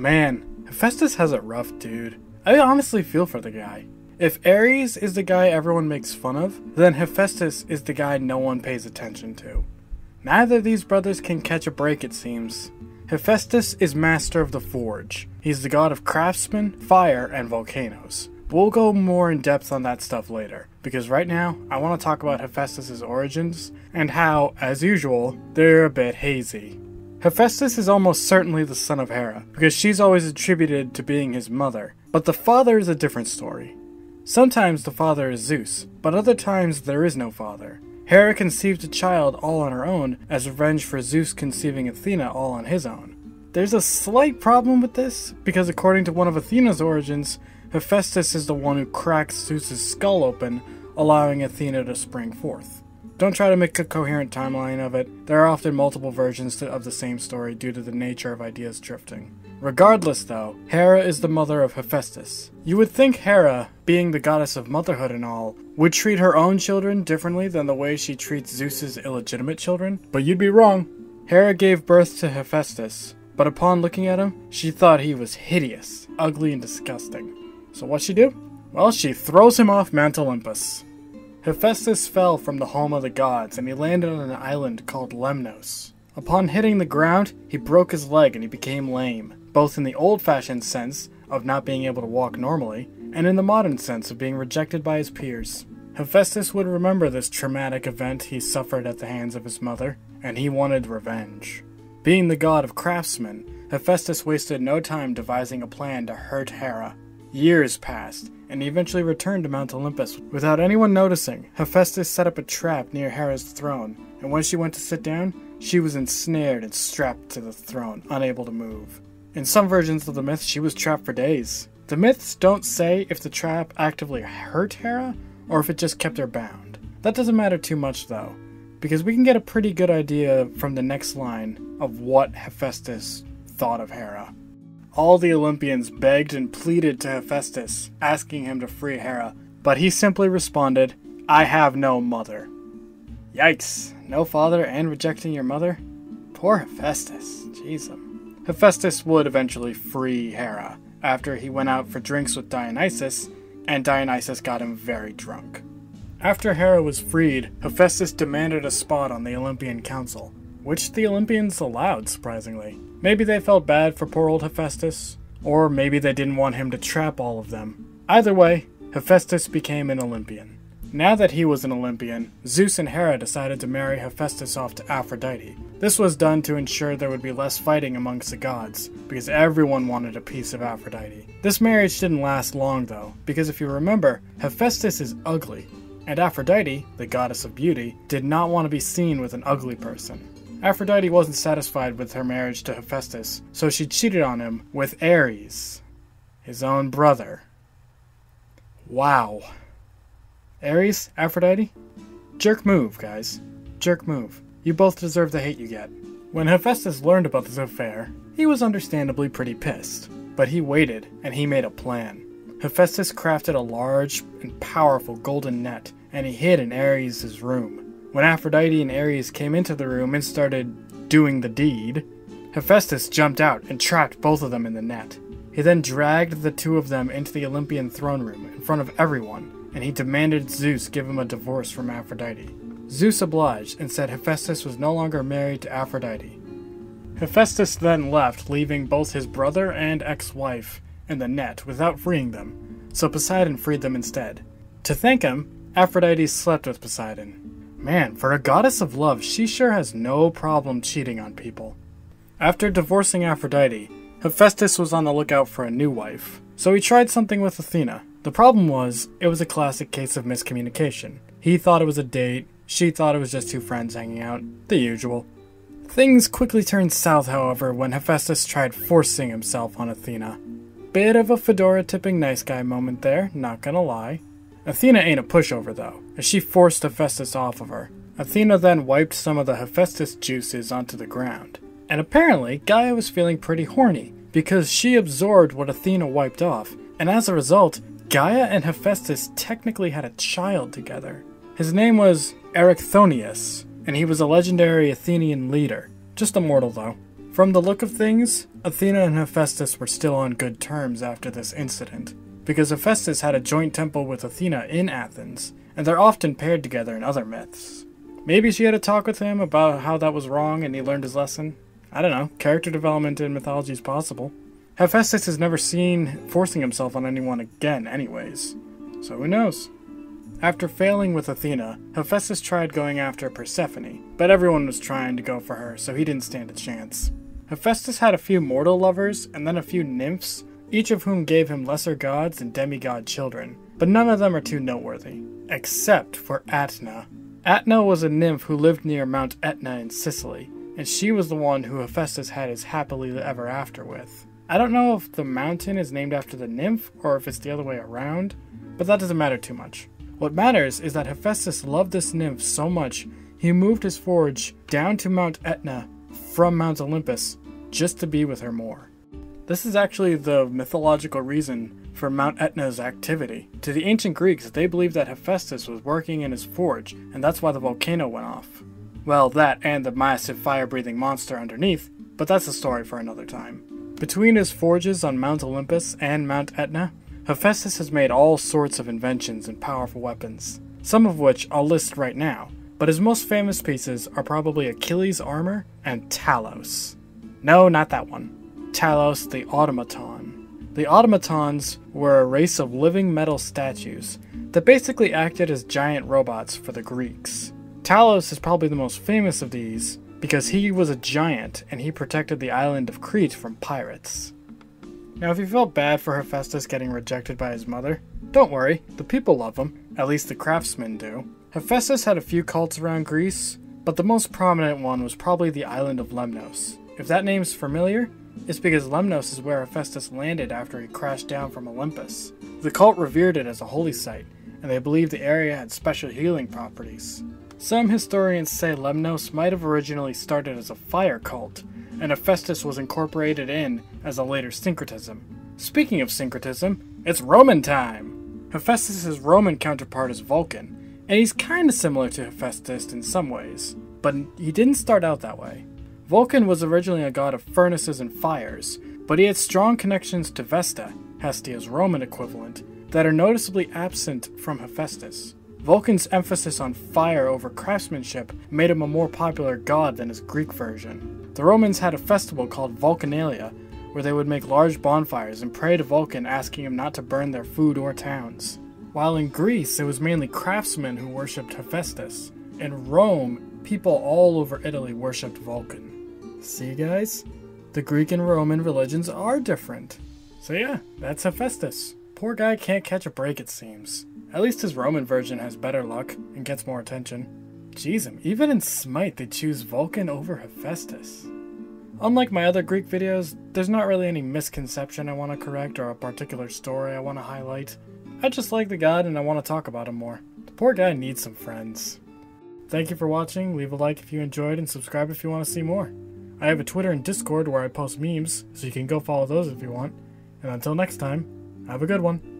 Man, Hephaestus has it rough, dude. I honestly feel for the guy. If Ares is the guy everyone makes fun of, then Hephaestus is the guy no one pays attention to. Neither of these brothers can catch a break, it seems. Hephaestus is master of the forge. He's the god of craftsmen, fire, and volcanoes. We'll go more in depth on that stuff later, because right now I want to talk about Hephaestus' origins and how, as usual, they're a bit hazy. Hephaestus is almost certainly the son of Hera, because she's always attributed to being his mother, but the father is a different story. Sometimes the father is Zeus, but other times there is no father. Hera conceived a child all on her own as revenge for Zeus conceiving Athena all on his own. There's a slight problem with this, because according to one of Athena's origins, Hephaestus is the one who cracks Zeus's skull open, allowing Athena to spring forth. Don't try to make a coherent timeline of it, there are often multiple versions of the same story due to the nature of ideas drifting. Regardless, though, Hera is the mother of Hephaestus. You would think Hera, being the goddess of motherhood and all, would treat her own children differently than the way she treats Zeus's illegitimate children, but you'd be wrong. Hera gave birth to Hephaestus, but upon looking at him, she thought he was hideous, ugly, and disgusting. So what she do? Well, she throws him off Mount Olympus. Hephaestus fell from the home of the gods and he landed on an island called Lemnos. Upon hitting the ground, he broke his leg and he became lame, both in the old fashioned sense of not being able to walk normally, and in the modern sense of being rejected by his peers. Hephaestus would remember this traumatic event he suffered at the hands of his mother, and he wanted revenge. Being the god of craftsmen, Hephaestus wasted no time devising a plan to hurt Hera. Years passed, and he eventually returned to Mount Olympus. Without anyone noticing, Hephaestus set up a trap near Hera's throne, and when she went to sit down, she was ensnared and strapped to the throne, unable to move. In some versions of the myth, she was trapped for days. The myths don't say if the trap actively hurt Hera or if it just kept her bound. That doesn't matter too much though, because we can get a pretty good idea from the next line of what Hephaestus thought of Hera. All the Olympians begged and pleaded to Hephaestus, asking him to free Hera, but he simply responded, I have no mother. Yikes, no father and rejecting your mother? Poor Hephaestus, jeez. Hephaestus would eventually free Hera after he went out for drinks with Dionysus, and Dionysus got him very drunk. After Hera was freed, Hephaestus demanded a spot on the Olympian Council, which the Olympians allowed, surprisingly. Maybe they felt bad for poor old Hephaestus, or maybe they didn't want him to trap all of them. Either way, Hephaestus became an Olympian. Now that he was an Olympian, Zeus and Hera decided to marry Hephaestus off to Aphrodite. This was done to ensure there would be less fighting amongst the gods, because everyone wanted a piece of Aphrodite. This marriage didn't last long though, because if you remember, Hephaestus is ugly, and Aphrodite, the goddess of beauty, did not want to be seen with an ugly person. Aphrodite wasn't satisfied with her marriage to Hephaestus, so she cheated on him with Ares, his own brother. Wow. Ares, Aphrodite? Jerk move, guys. Jerk move. You both deserve the hate you get. When Hephaestus learned about this affair, he was understandably pretty pissed. But he waited, and he made a plan. Hephaestus crafted a large and powerful golden net, and he hid in Ares' room. When Aphrodite and Ares came into the room and started doing the deed, Hephaestus jumped out and trapped both of them in the net. He then dragged the two of them into the Olympian throne room in front of everyone, and he demanded Zeus give him a divorce from Aphrodite. Zeus obliged and said Hephaestus was no longer married to Aphrodite. Hephaestus then left, leaving both his brother and ex wife in the net without freeing them, so Poseidon freed them instead. To thank him, Aphrodite slept with Poseidon. Man, for a goddess of love, she sure has no problem cheating on people. After divorcing Aphrodite, Hephaestus was on the lookout for a new wife, so he tried something with Athena. The problem was, it was a classic case of miscommunication. He thought it was a date, she thought it was just two friends hanging out, the usual. Things quickly turned south, however, when Hephaestus tried forcing himself on Athena. Bit of a fedora tipping nice guy moment there, not gonna lie. Athena ain't a pushover though, as she forced Hephaestus off of her. Athena then wiped some of the Hephaestus juices onto the ground. And apparently, Gaia was feeling pretty horny, because she absorbed what Athena wiped off, and as a result, Gaia and Hephaestus technically had a child together. His name was Erichthonius, and he was a legendary Athenian leader. Just a mortal though. From the look of things, Athena and Hephaestus were still on good terms after this incident, because Hephaestus had a joint temple with Athena in Athens, and they're often paired together in other myths. Maybe she had a talk with him about how that was wrong and he learned his lesson. I don't know, character development in mythology is possible. Hephaestus is never seen forcing himself on anyone again, anyways. So who knows? After failing with Athena, Hephaestus tried going after Persephone, but everyone was trying to go for her, so he didn't stand a chance. Hephaestus had a few mortal lovers and then a few nymphs, each of whom gave him lesser gods and demigod children, but none of them are too noteworthy, except for Aetna. Aetna was a nymph who lived near Mount Etna in Sicily, and she was the one who Hephaestus had his happily ever after with. I don't know if the mountain is named after the nymph or if it's the other way around, but that doesn't matter too much. What matters is that Hephaestus loved this nymph so much he moved his forge down to Mount Etna from Mount Olympus just to be with her more. This is actually the mythological reason for Mount Etna's activity. To the ancient Greeks, they believed that Hephaestus was working in his forge, and that's why the volcano went off. Well, that and the massive fire breathing monster underneath, but that's a story for another time. Between his forges on Mount Olympus and Mount Etna, Hephaestus has made all sorts of inventions and powerful weapons, some of which I'll list right now, but his most famous pieces are probably Achilles' armor and Talos. No, not that one. Talos the Automaton. The Automatons were a race of living metal statues that basically acted as giant robots for the Greeks. Talos is probably the most famous of these because he was a giant and he protected the island of Crete from pirates. Now, if you felt bad for Hephaestus getting rejected by his mother, don't worry, the people love him, at least the craftsmen do. Hephaestus had a few cults around Greece, but the most prominent one was probably the island of Lemnos. If that name's familiar, it's because Lemnos is where Hephaestus landed after he crashed down from Olympus. The cult revered it as a holy site, and they believed the area had special healing properties. Some historians say Lemnos might have originally started as a fire cult, and Hephaestus was incorporated in as a later syncretism. Speaking of syncretism, it's Roman time! Hephaestus' Roman counterpart is Vulcan, and he's kinda similar to Hephaestus in some ways, but he didn't start out that way. Vulcan was originally a god of furnaces and fires, but he had strong connections to Vesta, Hestia's Roman equivalent, that are noticeably absent from Hephaestus. Vulcan's emphasis on fire over craftsmanship made him a more popular god than his Greek version. The Romans had a festival called Vulcanalia, where they would make large bonfires and pray to Vulcan asking him not to burn their food or towns. While in Greece, it was mainly craftsmen who worshipped Hephaestus. In Rome, people all over Italy worshipped Vulcan. See, guys? The Greek and Roman religions are different. So, yeah, that's Hephaestus. Poor guy can't catch a break, it seems. At least his Roman version has better luck and gets more attention. Jeez, even in Smite they choose Vulcan over Hephaestus. Unlike my other Greek videos, there's not really any misconception I want to correct or a particular story I want to highlight. I just like the god and I want to talk about him more. The poor guy needs some friends. Thank you for watching, leave a like if you enjoyed and subscribe if you want to see more. I have a Twitter and Discord where I post memes, so you can go follow those if you want. And until next time, have a good one.